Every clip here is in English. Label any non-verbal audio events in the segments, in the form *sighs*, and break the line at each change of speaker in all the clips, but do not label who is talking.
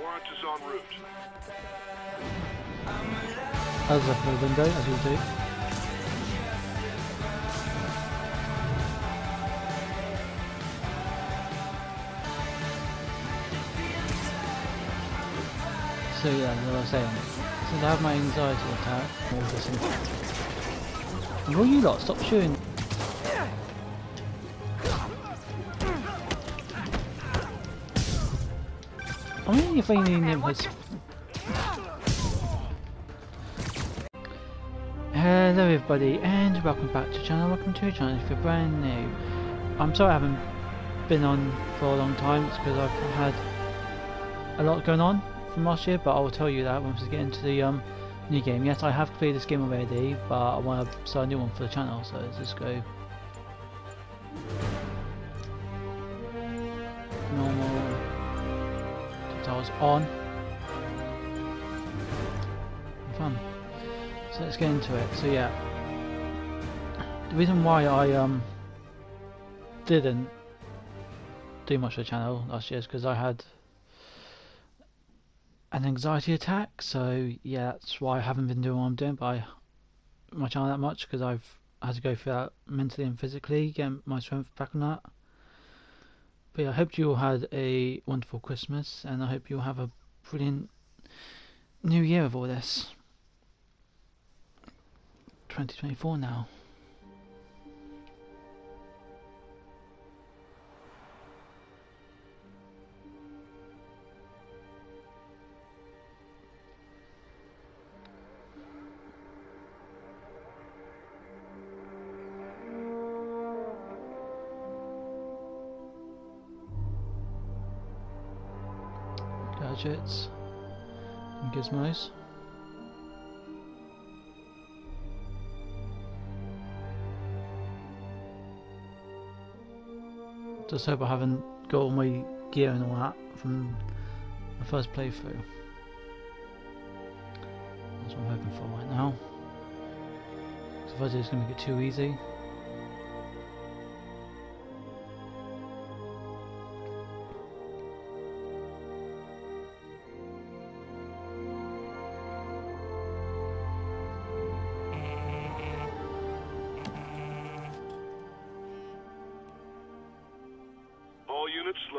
Warrant is en route.
As the window, as you do. So yeah, as I was saying, since I have my anxiety attack, all this and will you lot stop shooting? Only finding him his Hello everybody and welcome back to the channel, welcome to the channel if you're brand new. I'm sorry I haven't been on for a long time, it's because I've had a lot going on from last year, but I will tell you that once we get into the um, new game. Yes, I have played this game already, but I want to start a new one for the channel, so let's just go. Tutorials on. Fun. So let's get into it. So yeah, the reason why I um didn't do much of the channel last year is because I had an anxiety attack. So yeah, that's why I haven't been doing what I'm doing by my channel that much because I've had to go through that mentally and physically, get my strength back on that. But I hope you all had a wonderful Christmas, and I hope you'll have a brilliant New Year of all this. 2024 now. Gadgets and gizmos. Just hope I haven't got all my gear and all that from the first playthrough. That's what I'm hoping for right now. Otherwise it's going to it too easy.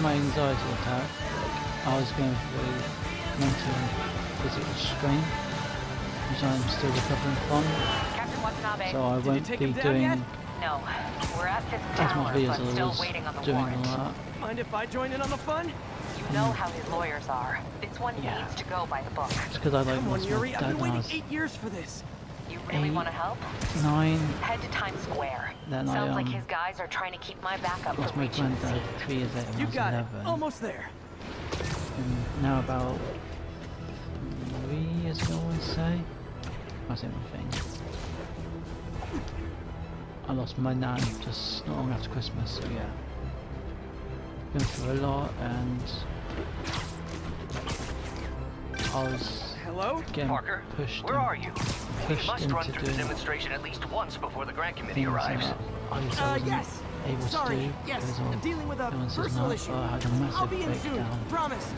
Since have my anxiety attack, I was going through mental and physical strain, which I'm still recovering from.
Captain Watanabe.
So I won't
take
be
him down
doing
yet?
No, we're at Fisk
as much videos as I was
waiting on the
doing
warrant.
all that.
Mind if I join in on the fun?
You know how his lawyers are. This one
Yeah.
needs to go by the book.
It's because I like
Come on, Yuri. I've been waiting eight years for this.
You really
Eight.
want to help?
nine,
Head to Times Square.
Then I,
Sounds like
um,
his guys are trying to keep my
backup
from
my
reaching the
granddad three years later when I
You
was
got it. Almost there.
And now about three years ago, I would say. I say my thing. I lost my nan just not long after Christmas, so yeah. Been through a lot and I was
Hello?
getting
Parker,
pushed
where
in-
are you?
pushed
You must run through the demonstration at least once before the grant committee arrives.
that I just
Uh, yes.
able
Sorry.
to do
Yes. I'm dealing with a personal issue.
so I had a
I'll be in soon.
breakdown.
Promise.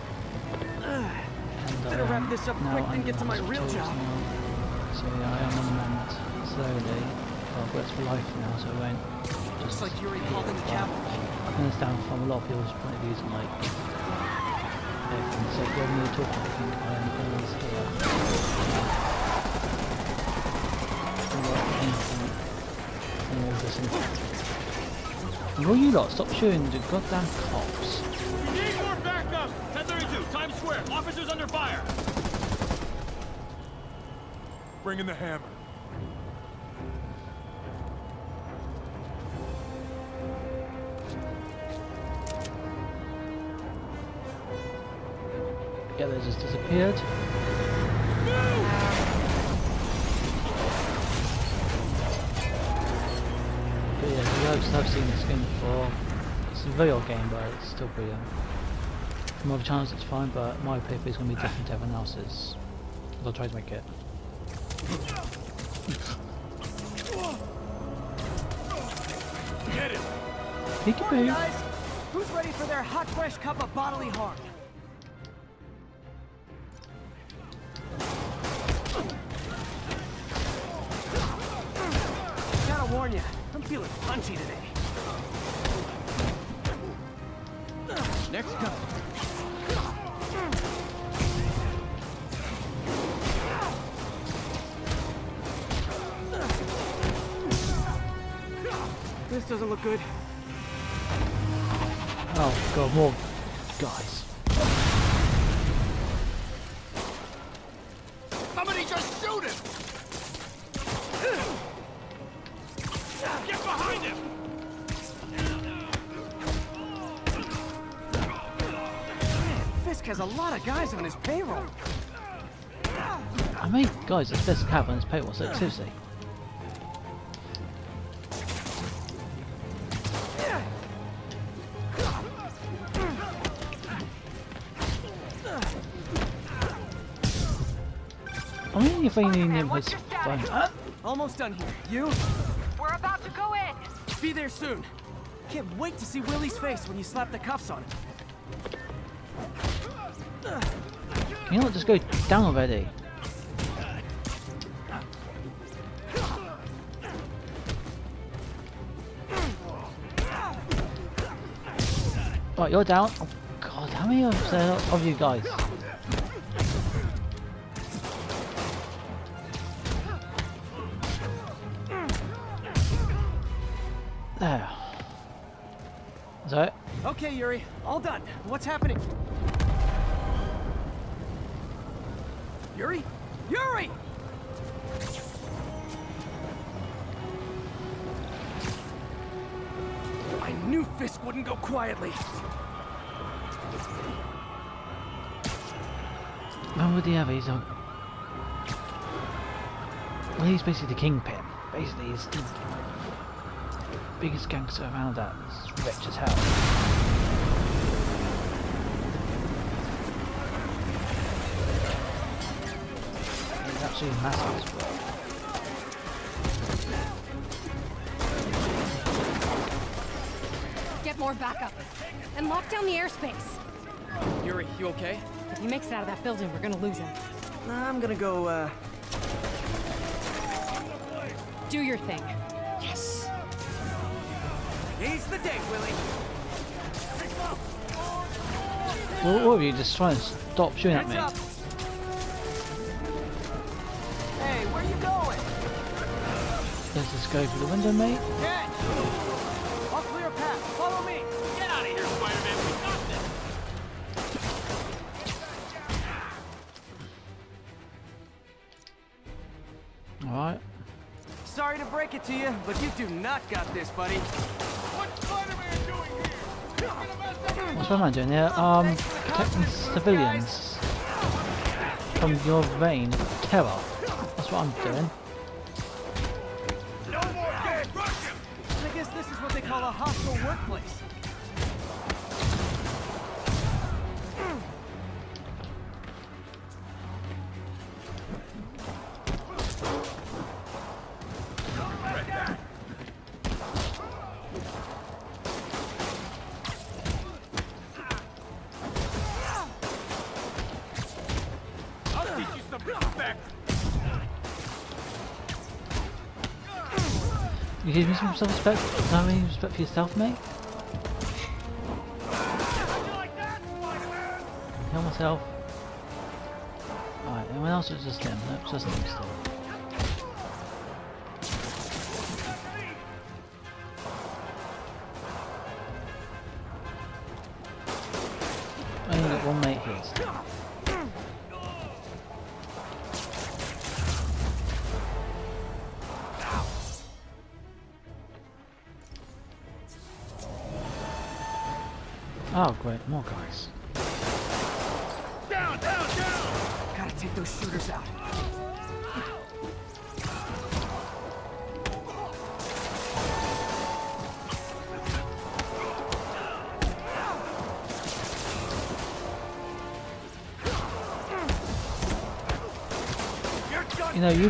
And,
Better
um,
wrap this up quick
I'm
get to my real job.
now. So yeah, I am on the mend. slowly. Well, but it's for life now, so I won't.
Looks
Just,
like Yuri called in the cavalry.
I can understand from a lot of people's point of views and like everything. So when we were talking, I think and all this and and will you lot stop shooting the goddamn cops?
We need more backup! 1032, Times Square. Officers under fire.
Bring in the hammer.
Yeah, they just disappeared. But guys have seen this game before. It's a very old game, but it's still brilliant. From other channels it's fine, but my playthrough is going to be different to everyone else's. I'll try to make it.
Get him.
Peekaboo!
Guys, who's ready for their hot fresh cup of bodily harm? Punchy today.
Guys
on his payroll.
I mean, guys, it's this cap on his payroll, so seriously. I mean, if I need him
what's
his phone.
Almost done here. You?
We're about to go in.
Be there soon. Can't wait to see Willie's face when you slap the cuffs on him.
You not just go down already? Right, you're down. Oh god, how many of, there of you guys? There. Is that it?
Okay, Yuri. All done. What's happening? Yuri? Yuri! I knew Fisk wouldn't go quietly.
Remember the other, he's a... Well, he's basically the kingpin. Basically, he's the biggest gangster around that. It's rich as hell. He's absolutely massive as well.
Get more backup. And lock down the airspace.
Yuri, you okay?
If he makes it out of that building, we're gonna lose him.
I'm gonna go, uh...
Do your thing.
Yes! He's the day, Willie!
Well, what are you just trying to stop shooting at
Heads
me? Go through the window, mate.
Catch! I'll clear a path. Follow me!
Get out of here, Spider-Man. We got this.
Alright.
Sorry to break it to you, but you do not got this, buddy.
What's Spider-Man doing here? He's gonna mess up
What's my man doing here? Um, protecting civilians from your reign of terror. That's what I'm doing.
You
give me some self-respect? Have any respect for yourself, mate? Kill myself. Alright, anyone else or just him? Nope, just him still.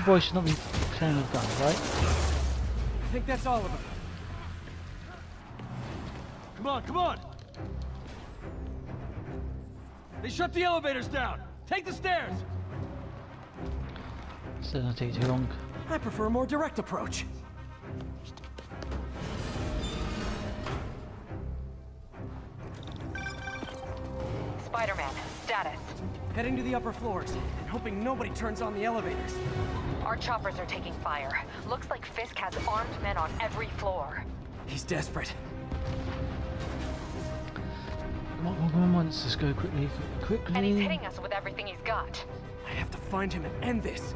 You know, should not be playing with guns, right?
I think that's all of them.
Come on, come on! They shut the elevators down! Take the stairs!
So it doesn't take too long.
I prefer a more direct approach.
Spider-Man, status.
Heading to the upper floors, and hoping nobody turns on the elevators.
Our choppers are taking fire. Looks like Fisk has armed men on every floor.
He's desperate.
Come on, come on, come let's just go quickly, quickly.
And he's hitting us with everything he's got.
I have to find him and end this.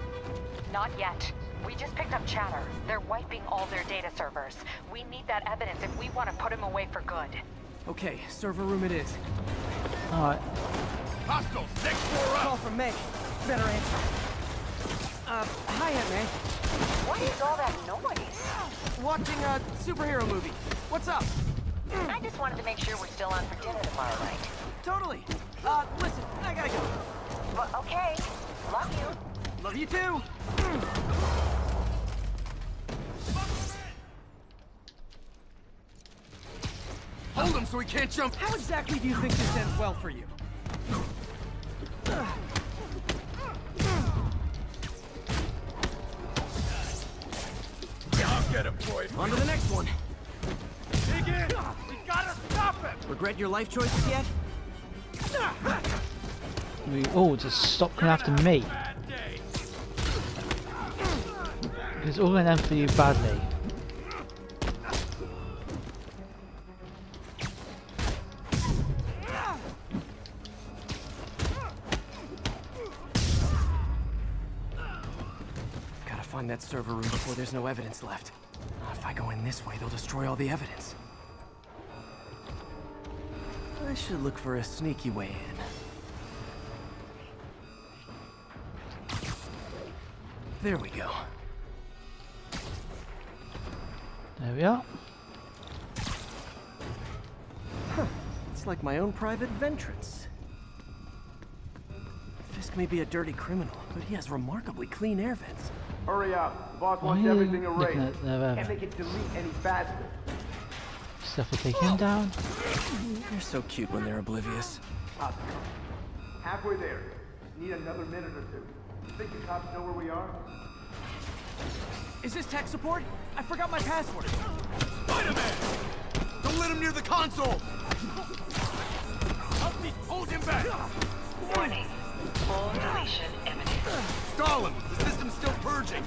Not yet. We just picked up chatter. They're wiping all their data servers. We need that evidence if we want to put him away for good.
Okay, server room it is.
Alright,
Hostiles, next floor up!
Call from May. Better answer. Uh, hi, Aunt May.
What is all that noise?
Watching a superhero movie. What's up?
I just wanted to make sure we're still on for dinner tomorrow night.
Totally. Uh, listen, I gotta go.
Well, okay. Love you.
Love you too.
Hold him so he can't jump!
How exactly do you think this ends well for you? On to the next one.
Dig in! We gotta stop him!
Regret your life choices yet?
we all just stop coming after me.
Bad day!
Because all going to end for you badly.
Gotta find that server room before there's no evidence left. If I go in this way, they'll destroy all the evidence. I should look for a sneaky way in. There we go.
There we are.
It's like my own private ventrance. Fisk may be a dirty criminal, but he has remarkably clean air vents.
Hurry up. The boss
Why
wants everything erased.
at their
Can't
uh,
make it delete any faster.
stuff to take him down?
They're so cute when they're oblivious.
Up. Halfway there. Need another minute or two. Think the cops know where we are?
Is this tech support? I forgot my password.
Spider-Man! Don't let him near the console! Help me! Hold him back!
Warning. Full deletion imminent.
Stall him! The system's still purging!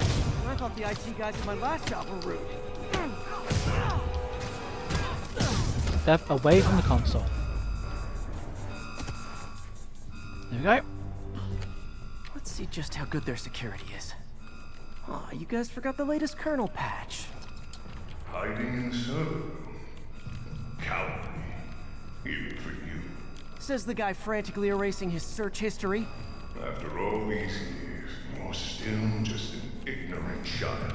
I thought the IT guys at my last job were rude.
Step away from the console. There we go.
Let's see just how good their security is. Aw, you guys forgot the latest kernel patch.
Hiding in the server room. Cowardly. Even for you.
Says the guy frantically erasing his search history.
After all these years, you're still just an ignorant child.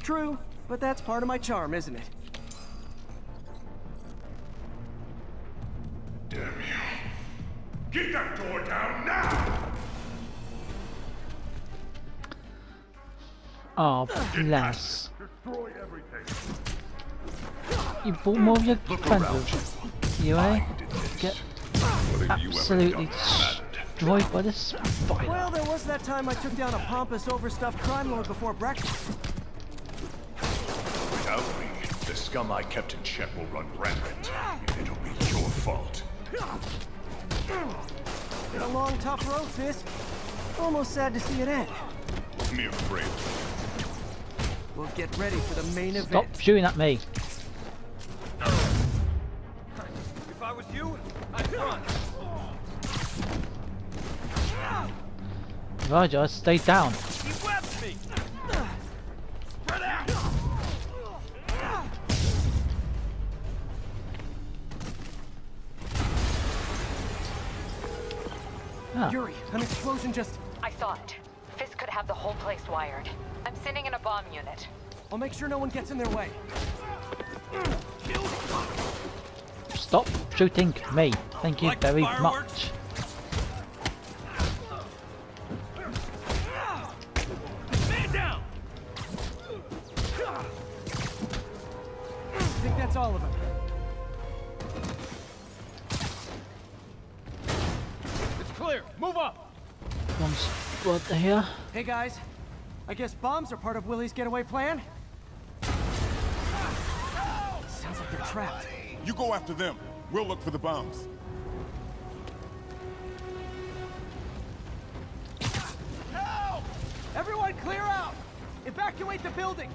True, but that's part of my charm, isn't it?
Damn you. Get that door down now!
Oh, bless.
Destroy everything.
You bought more of your
Look
friends
you.
you, eh?
I did this.
Get
What have ever
absolutely
done that mattered?
Destroyed by the spider.
Well, there was that time I took down a pompous, overstuffed crime lord before breakfast.
The scum I kept in check will run rampant. It'll be your fault.
Been a long, tough road, Fisk. Almost sad to see it end.
Me afraid.
We'll get ready for the main
Stop
event.
Stop shooting at me.
If I was you, I'd run.
Roger, stay down.
He webbed me. Spread out.
Ah,
Yuri, an explosion just...
I saw it. Fisk could have the whole place wired. I'm sending in a bomb unit.
I'll make sure no one gets in their way.
stop shooting me. Thank you
Like the
very
fireworks?
much. Here.
Hey guys, I guess bombs are part of Willie's getaway plan? Sounds like they're trapped.
You go after them. We'll look for the bombs.
Help! Everyone clear out! Evacuate the building!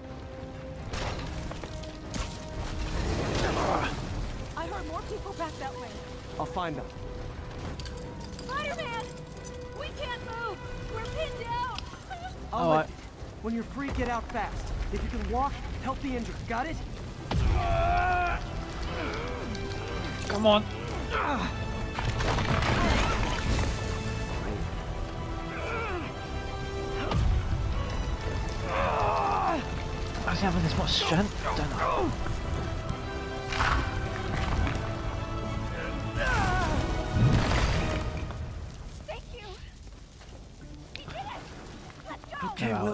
I heard more people back that way.
I'll find them.
We're pinned down!
I'll
All oh,
let
right.
you- When you're free, get out fast. If you can walk, help the injured. Got it?
Come on. How's he having this much strength? Don't know.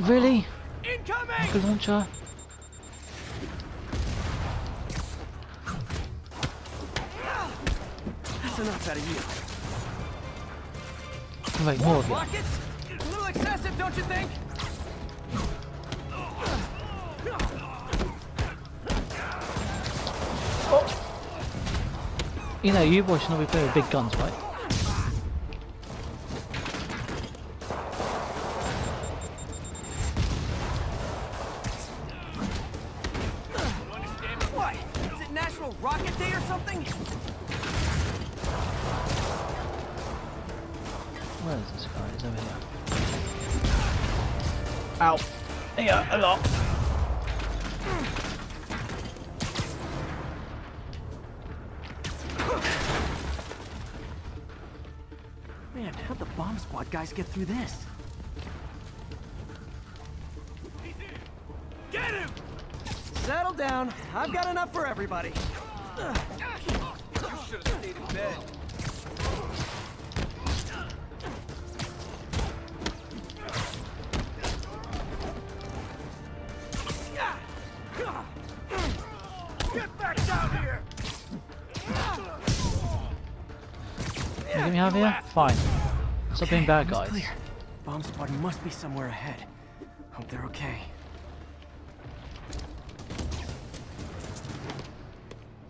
Really?
Incoming!
Launcher?
That's enough out of you.
Wait, more of?
A little excessive, don't you think?
You know, you boys should not be playing with big guns, right?
Bomb squad guys get through this?
Get him.
Settle down. I've got enough for everybody.
You should have stayed in bed. Get back down here.
Can you me out of here? Fine. Stop being bad guys.
Clear. Bomb squad must be somewhere ahead. Hope they're okay.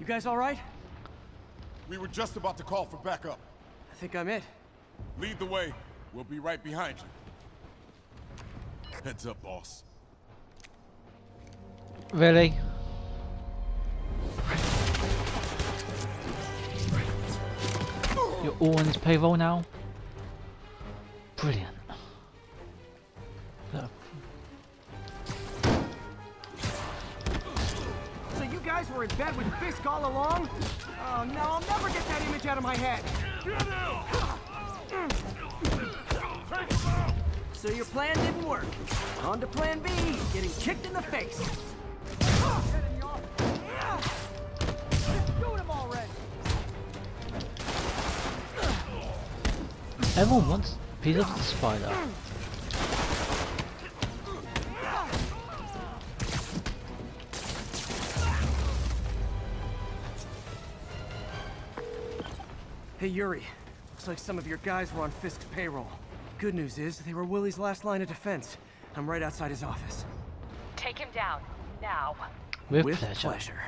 You guys all right?
We were just about to call for backup.
I think I'm it.
Lead the way. We'll be right behind you. Heads up, boss.
Really? You're all on this payroll now? Brilliant.
So you guys were in bed with Fisk all along? Oh, no, I'll never get that image out of my head. So your plan didn't work. On to plan B, getting kicked in the face.
Everyone wants piece of the spider.
Hey Yuri, looks like some of your guys were on Fisk's payroll. Good news is, they were Willie's last line of defense. I'm right outside his office.
Take him down. Now.
With,
With
pleasure.
pleasure.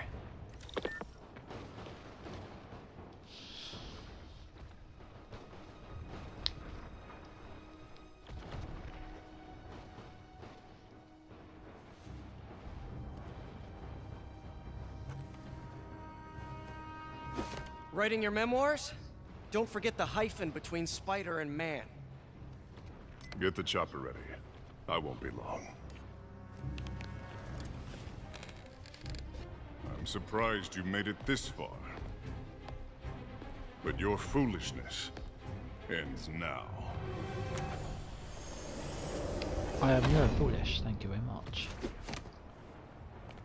Writing your memoirs? Don't forget the hyphen between spider and man.
Get the chopper ready. I won't be long. I'm surprised you made it this far. But your foolishness ends now.
I am no foolish, thank you very much.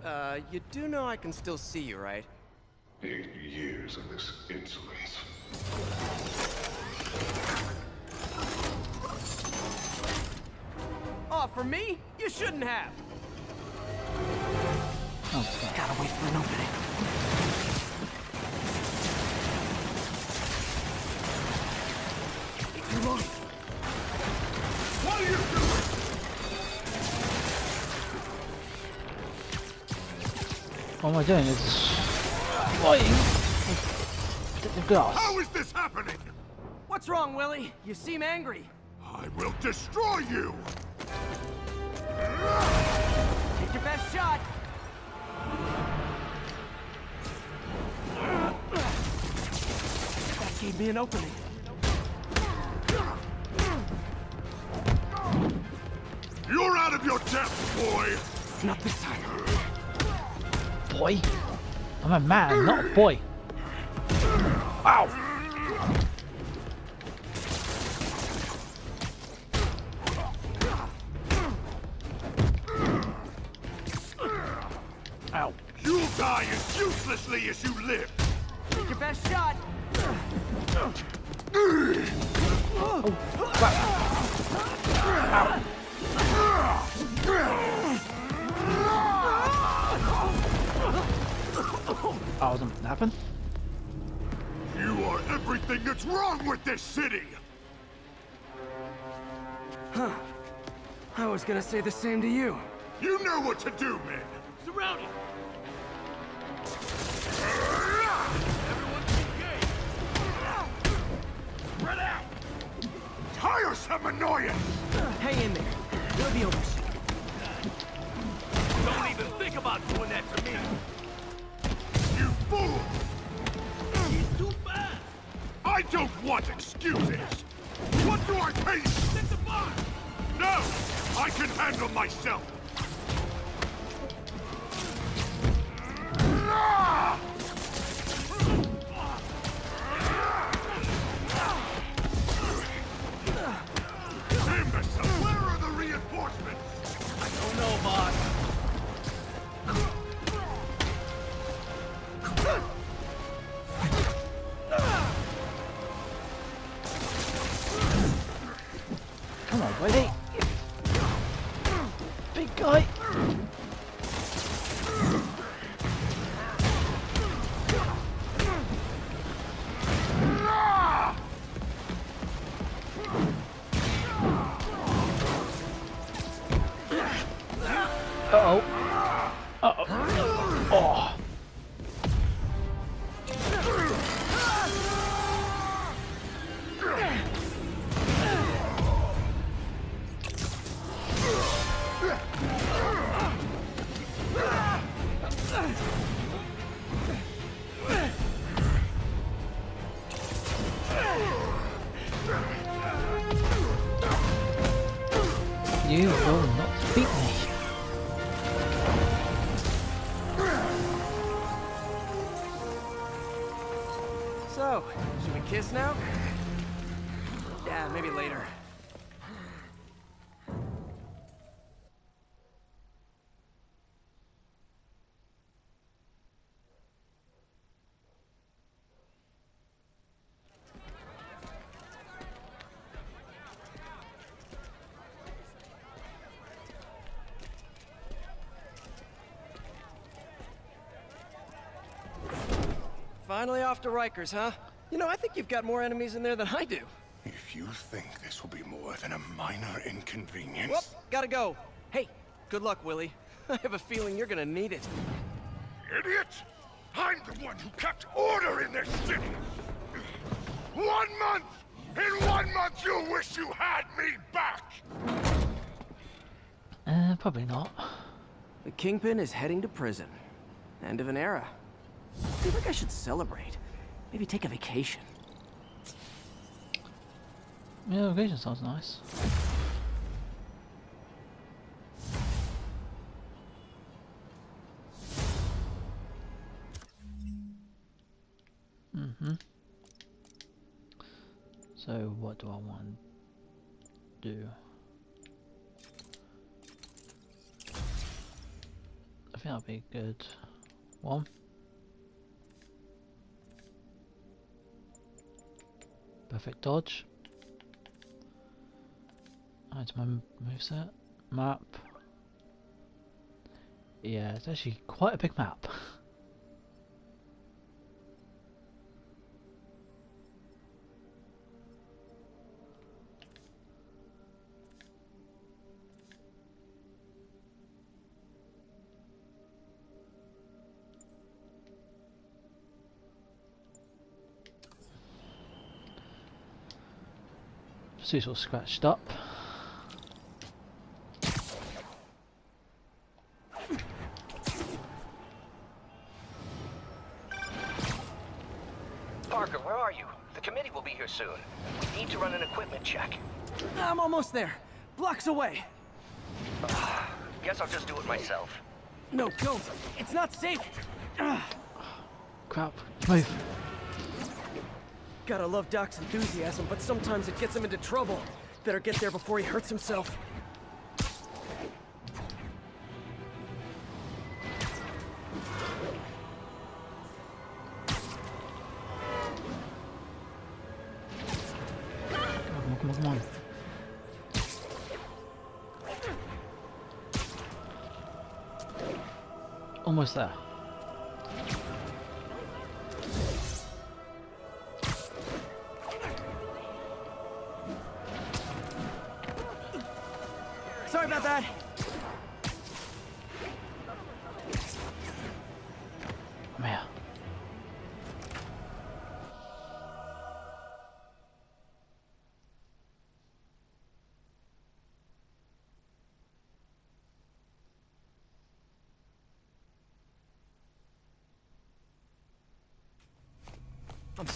Uh, you do know I can still see you, right?
Eight years of this insolence.
Oh, for me? You shouldn't have.
Oh,
Gotta wait for an opening. Too long.
What are you doing?
what am I doing? It's flying the glass.
How is this happening?
What's wrong, Willie? You seem angry.
I will destroy you!
Take your best shot. That gave me an opening.
You're out of your depth, boy!
Not this time.
Boy. I'm a man, not a boy. Ow! Ow.
You'll die as uselessly as you live!
I was gonna say the same to you.
You know what to do, men!
Surrounded.
Tiresome annoyance!
Hang in there. It'll be over soon.
Don't even think about doing that to me.
You fool!
He's too fast.
I don't want excuses! What do I pay you?
Hit the bar.
No! I can handle myself!
Maybe later. Finally off to Rikers, huh? You know, I think you've got more enemies in there than I do.
If you think this will be more than a minor inconvenience...
Whoop, gotta go. Hey, good luck, Willie. *laughs* I have a feeling you're gonna need it.
Idiot! I'm the one who kept order in this city! One month! In one month you'll wish you had me back!
Uh, probably not.
The Kingpin is heading to prison. End of an era. I feel like I should celebrate. Maybe take a vacation.
Yeah, vacation sounds nice. Mm-hmm. So what do I want to do? I think that'll be a good one. Perfect dodge. Oh, Add my moveset. Map. Yeah, it's actually quite a big map. *laughs* Suit's all scratched up.
Almost there. Blocks away.
Guess I'll just do it myself.
No, don't. It's not safe. Ugh.
Crap. Move.
Gotta love Doc's enthusiasm, but sometimes it gets him into trouble. Better get there before he hurts himself.
Almost there.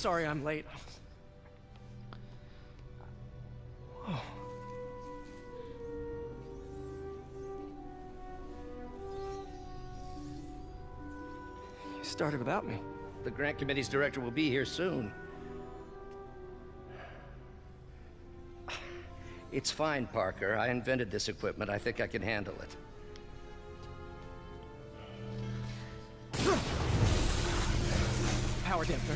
Sorry I'm late. You started without me.
The grant committee's director will be here soon. It's fine, Parker. I invented this equipment. I think I can handle it.
Power damper.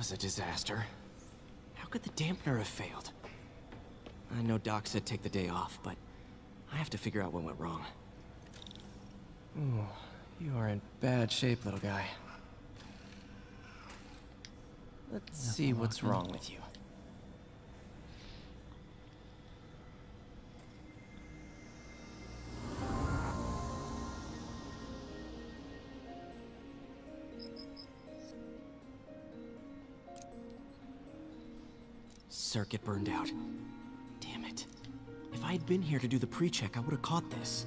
Was a disaster. How could the dampener have failed? I know Doc said take the day off, but I have to figure out what went wrong. Ooh, you are in bad shape, little guy. Let's see what's wrong with you. Circuit burned out. Damn it. If I had been here to do the pre-check, I would have caught this.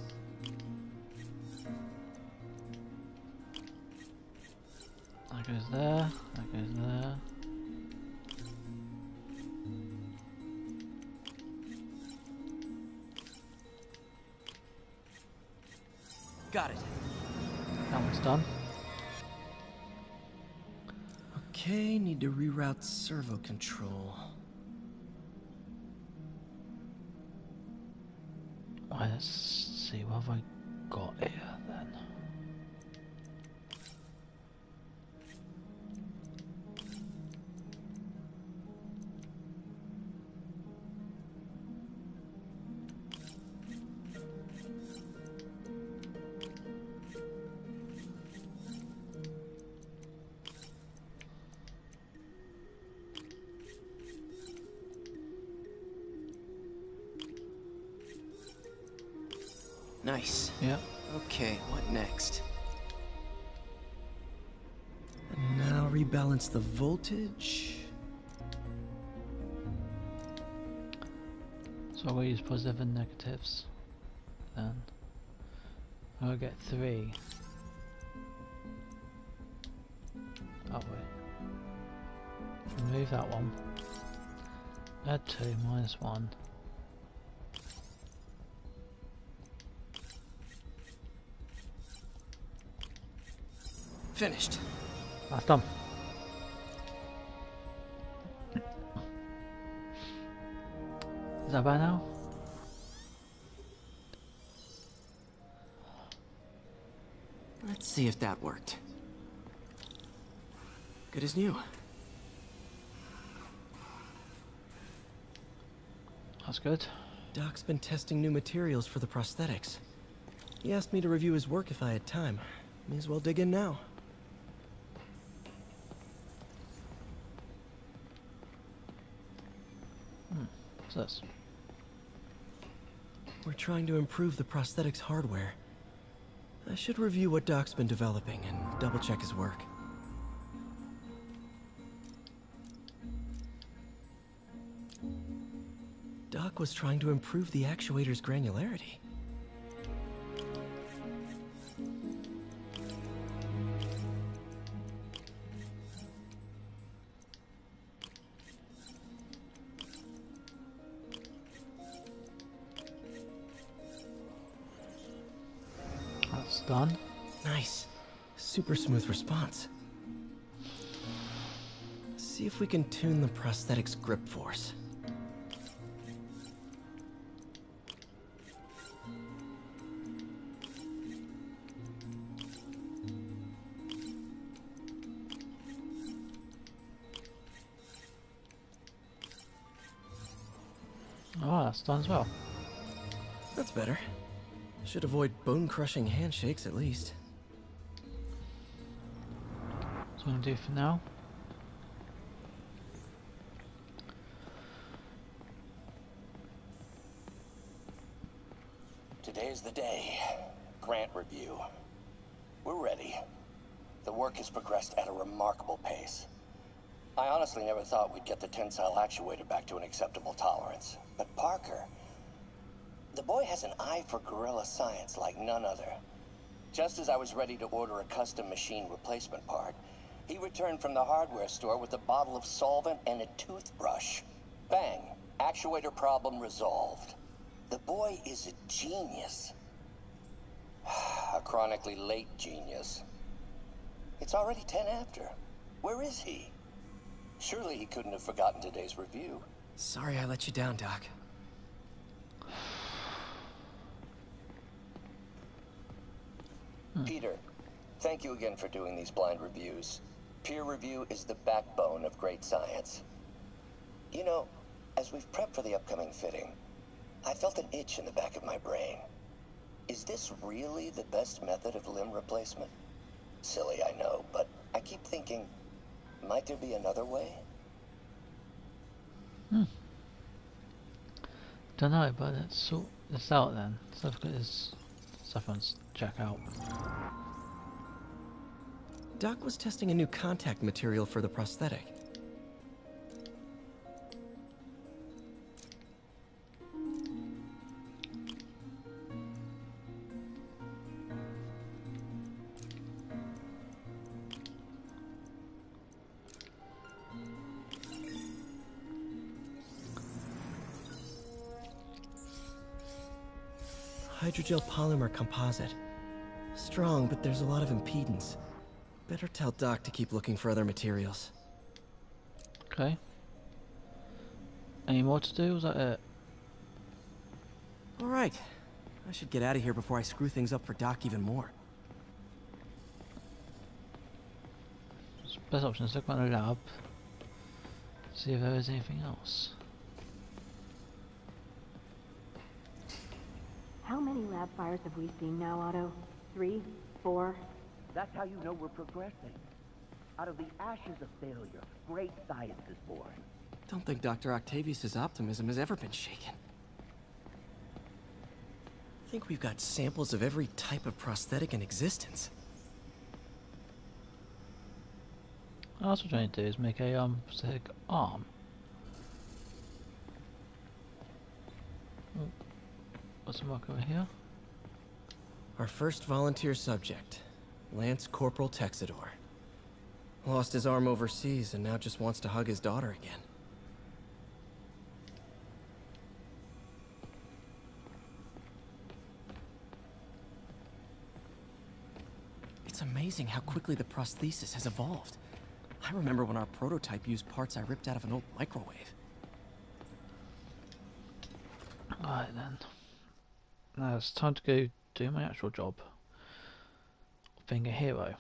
That goes there, that goes there.
Got it.
That one's done.
Okay, need to reroute servo control.
Let's see what have I got here then.
Nice.
Yep.
Okay, what next? And now rebalance the voltage.
So I'll use positive and negatives. Then I'll get three. Oh wait. Remove that one. Add two minus one.
Finished.
Done. Is that better now?
Let's see if that worked. Good as new.
That's good.
Doc's been testing new materials for the prosthetics. He asked me to review his work if I had time. May as well dig in now.
What's this?
We're trying to improve the prosthetics hardware. I should review what Doc's been developing and double check his work. Doc was trying to improve the actuator's granularity.
Done.
Nice. Super smooth response. See if we can tune the prosthetic's grip force.
Oh, that's done as well.
That's better. Should avoid bone-crushing handshakes at least.
That's what I'm gonna do for now.
Today's the day. Grant review. We're ready. The work has progressed at a remarkable pace. I honestly never thought we'd get the tensile actuator back to an acceptable tolerance. But Parker, the boy has an eye for guerrilla science like none other. Just as I was ready to order a custom machine replacement part, he returned from the hardware store with a bottle of solvent and a toothbrush. Bang! Actuator problem resolved. The boy is a genius. *sighs* a chronically late genius. It's already 10 after. Where is he? Surely he couldn't have forgotten today's review.
Sorry I let you down, Doc.
Peter, thank you again for doing these blind reviews. Peer review is the backbone of great science. You know, as we've prepped for the upcoming fitting, I felt an itch in the back of my brain. Is this really the best method of limb replacement? Silly, I know, but I keep thinking, might there be another way? Hmm.
Don't know, but let's sort this out then. So I've got this stuff on check out.
Doc was testing a new contact material for the prosthetic. Hydrogel polymer composite. Strong, but there's a lot of impedance. Better tell Doc to keep looking for other materials.
Okay. Any more to do? Was that it?
All right. I should get out of here before I screw things up for Doc even more.
Best option is look around the lab. See if there is anything else.
How many lab fires have we seen now, Otto? Three? Four?
That's how you know we're progressing. Out of the ashes of failure, great science is born.
Don't think Dr. Octavius's optimism has ever been shaken. I think we've got samples of every type of prosthetic in existence.
That's what we're trying to do is make a um prosthetic arm. Oh, what's the mark over here?
Our first volunteer subject, Lance Corporal Texidor. Lost his arm overseas and now just wants to hug his daughter again. It's amazing how quickly the prosthesis has evolved. I remember when our prototype used parts I ripped out of an old microwave.
Alright then. Now it's time to go do my actual job. Being a hero.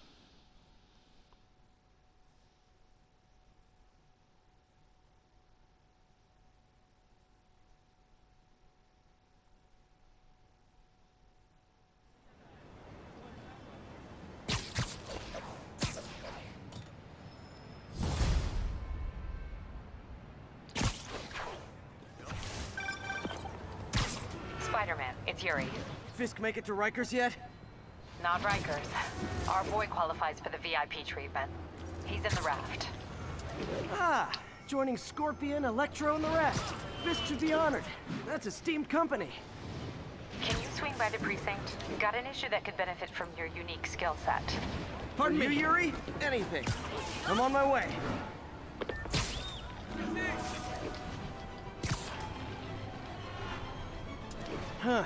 Make it to Rikers yet?
Not Rikers. Our boy qualifies for the VIP treatment. He's in the raft.
Ah, joining Scorpion, Electro, and the rest. Fisk should be honored. That's esteemed company.
Can you swing by the precinct? Got an issue that could benefit from your unique skill set.
Pardon me, Yuri? Anything. I'm on my way. Huh.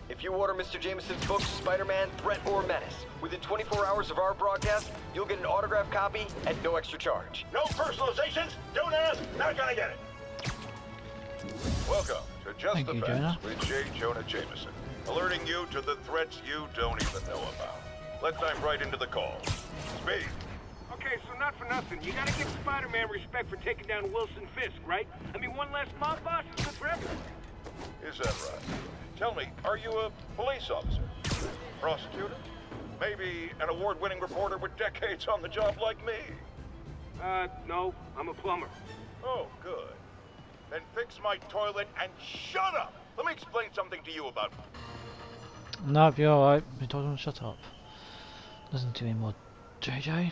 if you order Mr. Jameson's book, Spider-Man, Threat, or Menace, within 24 hours of our broadcast, you'll get an autographed copy at no extra charge.
No personalizations, don't ask, not gonna get it!
Welcome to Just
Thank
the
you,
Facts
Jonah.
with J. Jonah Jameson, alerting you to the threats you don't even know about. Let's dive right into the call. Speed.
Okay, so not for nothing. You gotta give Spider-Man respect for taking down Wilson Fisk, right? I mean, one less mob boss is good for everyone.
Is that right? Tell me, are you a police officer? Prosecutor? Maybe an award-winning reporter with decades on the job like me?
Uh, no, I'm a plumber.
Oh, good. Then fix my toilet and shut up! Let me explain something to you about
No, you're alright. We told him to shut up. Listen to me more, JJ.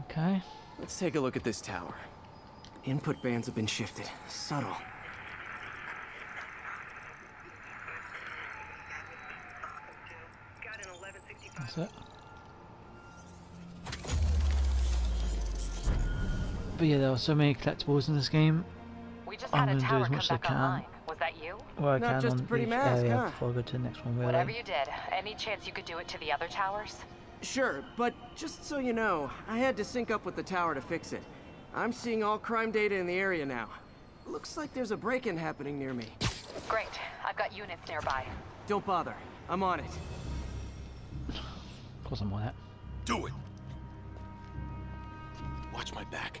Okay.
Let's take a look at this tower. Input bands have been shifted. Subtle.
That's it. But yeah, there are so many collectibles in this game.
We just
I'm gonna do as much as I can.
online. Was that you?
Well, I
Not
can
just a
on
pretty
each
mask,
area
huh?
before I go to the next one. Really.
Whatever you did, any chance you could do it to the other towers?
Sure, but just so you know, I had to sync up with the tower to fix it. I'm seeing all crime data in the area now. Looks like there's a break-in happening near me.
Great. I've got units nearby.
Don't bother. I'm on it.
Of course I'm on it.
Do it. Watch my back.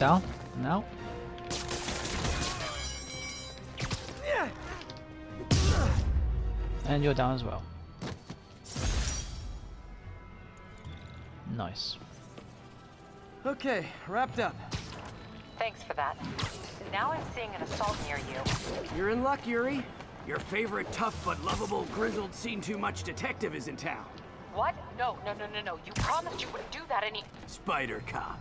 Down now. And you're down as well. Nice.
Okay, wrapped up.
Thanks for that. Now I'm seeing an assault near you.
You're in luck, Yuri. Your favorite tough but lovable, grizzled, seen too much detective is in town.
What? No, no, no, no, no. You promised you wouldn't do that any...
Spider Cop.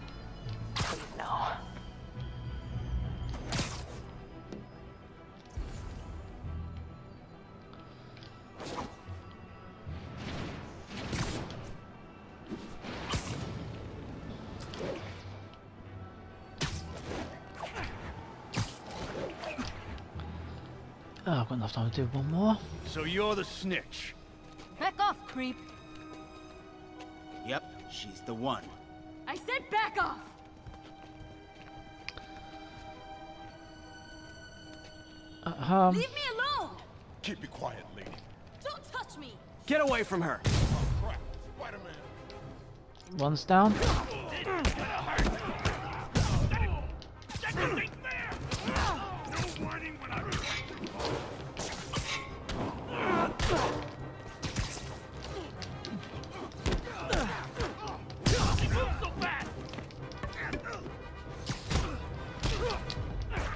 Oh, I've got enough time to do one more.
So you're the snitch.
Back off, creep.
Yep, she's the one.
I said back off!
Uh, um,
Leave me alone!
Keep it quiet, lady.
Don't touch me!
Get away from her.
Crap, Spider-Man.
one's down.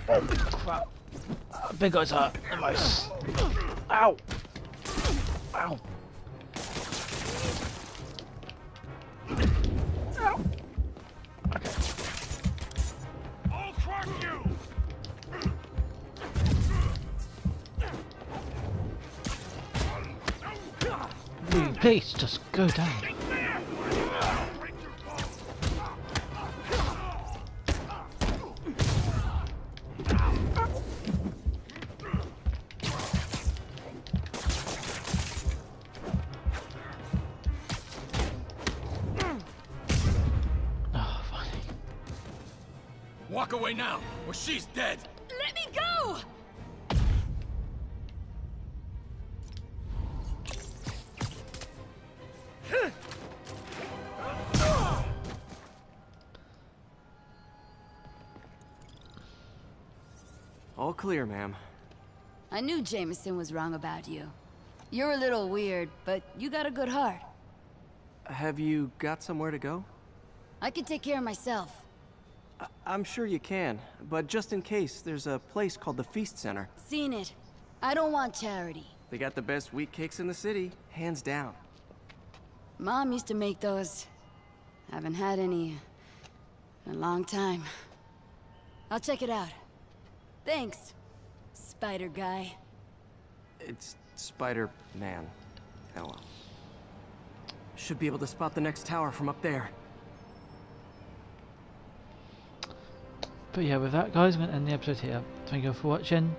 That fast!
Crap. Uh, big guys hurt the most. Ow! Please, please, just go down. Oh, funny.
Walk away now, or she's dead.
Clear, ma'am.
I knew Jameson was wrong about you. You're a little weird, but you got a good heart.
Have you got somewhere to go?
I can take care of myself.
I I'm sure you can, but just in case, there's a place called the Feast Center.
Seen it. I don't want charity.
They got the best wheat cakes in the city, hands down.
Mom used to make those. Haven't had any in a long time. I'll check it out. Thanks, Spider Guy.
It's Spider-Man. Oh well. Should be able to spot the next tower from up there.
But yeah, with that guys, I'm going to end the episode here. Thank you all for watching.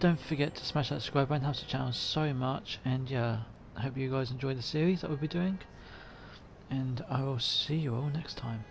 Don't forget to smash that subscribe button, helps the channel so much. And yeah, I hope you guys enjoy the series that we'll be doing. And I will see you all next time.